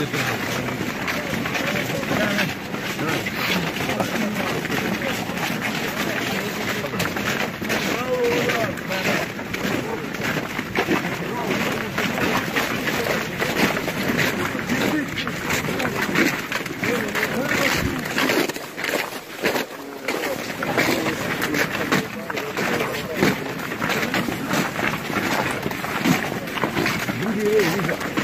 出てるいいじゃん。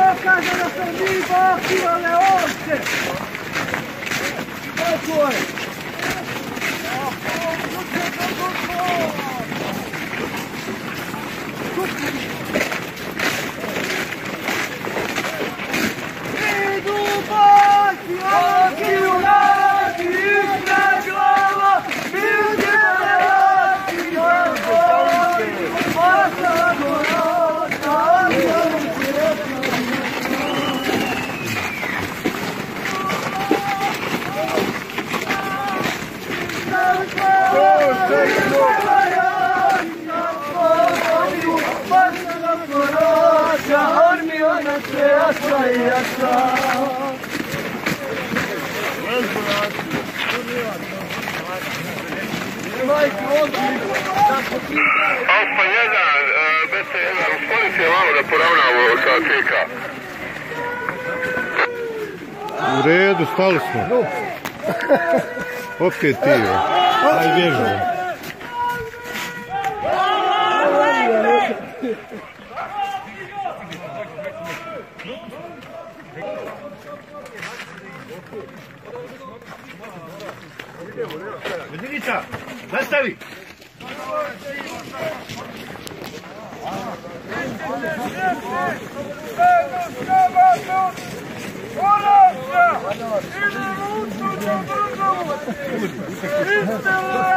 Dokaže da mi poštivale ovce! Tako je! Idu Alfa 1, BC 1, usporite malo da poravnamo sa TK. U redu, stali smo. Opet ti, evo. Aj vježba. Jedinica, nastavi! Idemo,